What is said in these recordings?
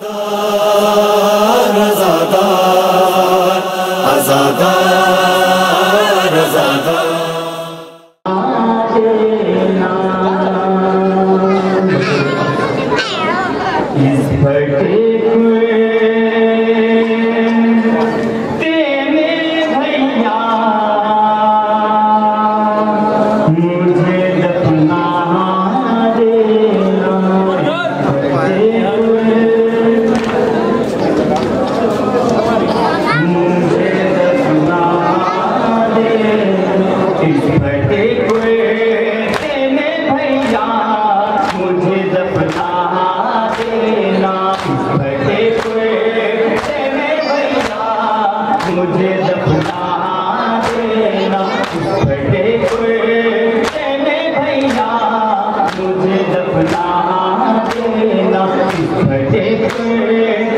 Good. मुझे दफना देना। बड़े भैया मुझे दफना देना। बड़े कुर्ते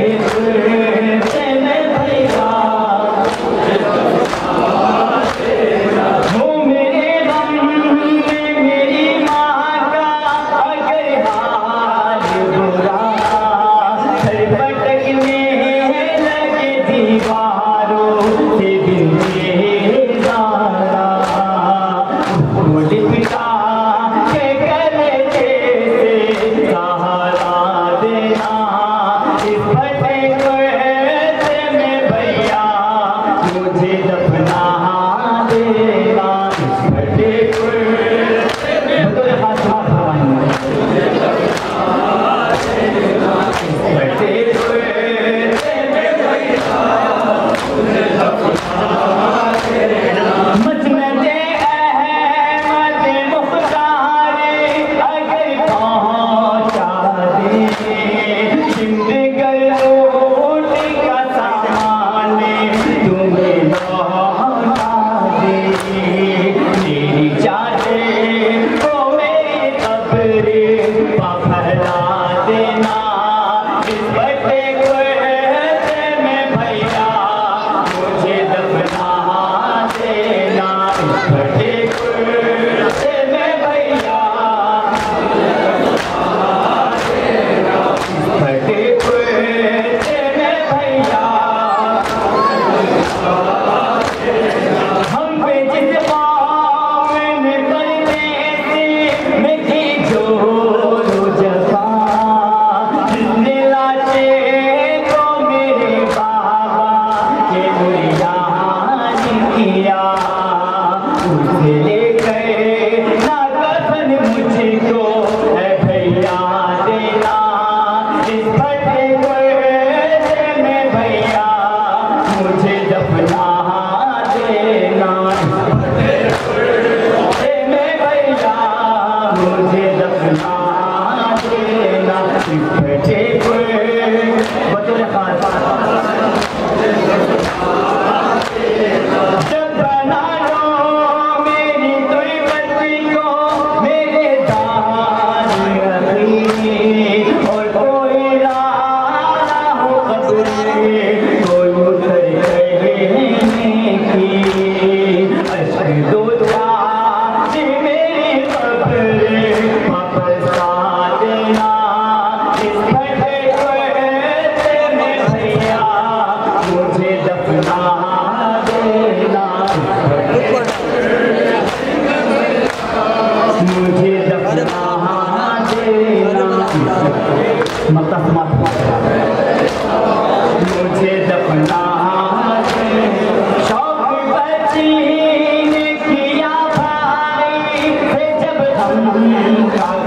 बच्ची को मेरे दाम nunca